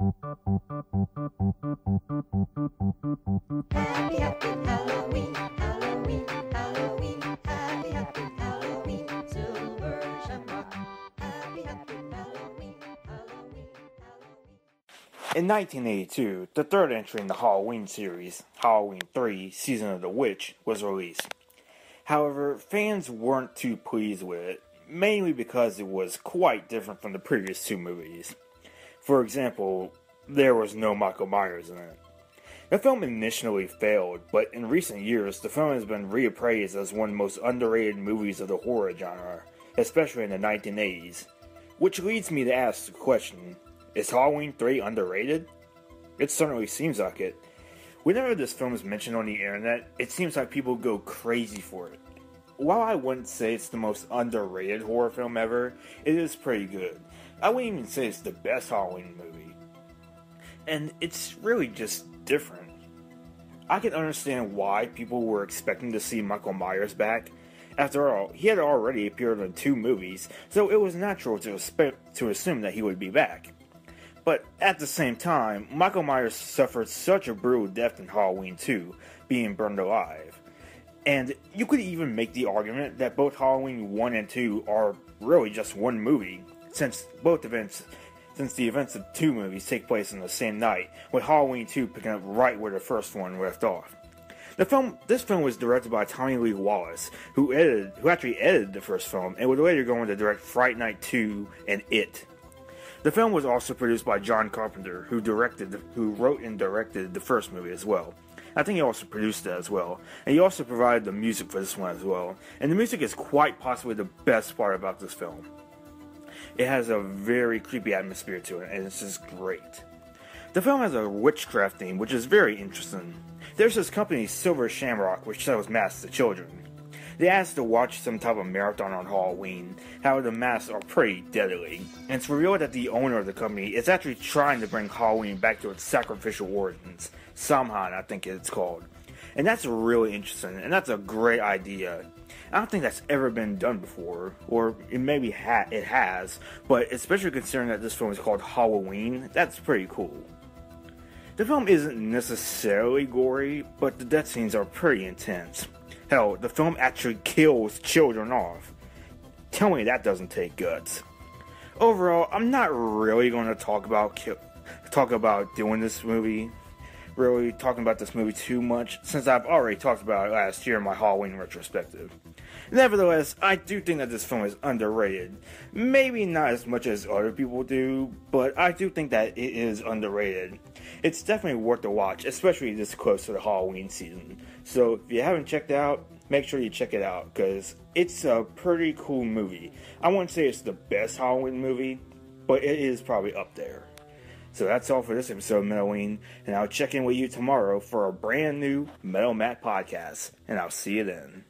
In 1982, the third entry in the Halloween series, Halloween 3 Season of the Witch, was released. However, fans weren't too pleased with it, mainly because it was quite different from the previous two movies. For example, there was no Michael Myers in it. The film initially failed, but in recent years, the film has been reappraised as one of the most underrated movies of the horror genre, especially in the 1980s. Which leads me to ask the question is Halloween 3 underrated? It certainly seems like it. Whenever this film is mentioned on the internet, it seems like people go crazy for it. While I wouldn't say it's the most underrated horror film ever, it is pretty good. I wouldn't even say it's the best Halloween movie. And it's really just different. I can understand why people were expecting to see Michael Myers back. After all, he had already appeared in two movies, so it was natural to expect to assume that he would be back. But at the same time, Michael Myers suffered such a brutal death in Halloween 2, being burned alive. And you could even make the argument that both Halloween 1 and 2 are really just one movie, since both events since the events of two movies take place on the same night, with Halloween 2 picking up right where the first one left off. The film, this film was directed by Tommy Lee Wallace, who edited, who actually edited the first film, and would later go on to direct Fright Night 2 and It. The film was also produced by John Carpenter, who directed, who wrote and directed the first movie as well. I think he also produced it as well, and he also provided the music for this one as well. And the music is quite possibly the best part about this film. It has a very creepy atmosphere to it, and it's just great. The film has a witchcraft theme, which is very interesting. There's this company, Silver Shamrock, which sells masks to children. They asked to watch some type of marathon on Halloween. However, the masks are pretty deadly, and it's revealed that the owner of the company is actually trying to bring Halloween back to its sacrificial origins. Samhain, I think it's called. And that's really interesting, and that's a great idea. I don't think that's ever been done before, or it maybe ha- it has, but especially considering that this film is called Halloween, that's pretty cool. The film isn't necessarily gory, but the death scenes are pretty intense. Hell, the film actually kills children off. Tell me that doesn't take guts. Overall, I'm not really going to talk about ki- talk about doing this movie, really talking about this movie too much, since I've already talked about it last year in my Halloween retrospective. Nevertheless, I do think that this film is underrated. Maybe not as much as other people do, but I do think that it is underrated. It's definitely worth a watch, especially this close to the Halloween season. So if you haven't checked it out, make sure you check it out because it's a pretty cool movie. I wouldn't say it's the best Halloween movie, but it is probably up there. So that's all for this episode of Metalween, and I'll check in with you tomorrow for a brand new Metal Matt podcast, and I'll see you then.